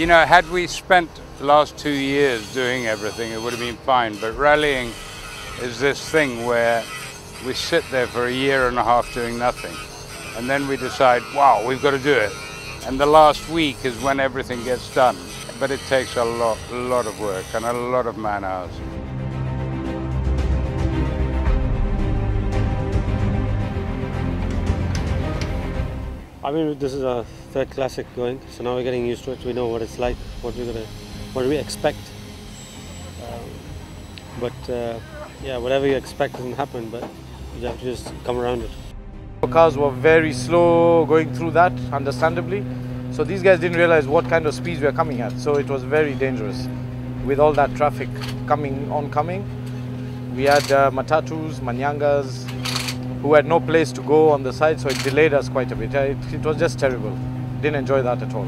You know, had we spent the last two years doing everything, it would have been fine. But rallying is this thing where we sit there for a year and a half doing nothing. And then we decide, wow, we've got to do it. And the last week is when everything gets done. But it takes a lot, a lot of work and a lot of man hours. I mean, this is a third classic going, so now we're getting used to it. We know what it's like, what we're gonna, what we expect. Um, but uh, yeah, whatever you expect doesn't happen, but you have to just come around it. Cars were very slow going through that, understandably. So these guys didn't realize what kind of speeds we were coming at. So it was very dangerous with all that traffic coming oncoming. We had uh, matatus, manyangas, who had no place to go on the side, so it delayed us quite a bit. It, it was just terrible. Didn't enjoy that at all.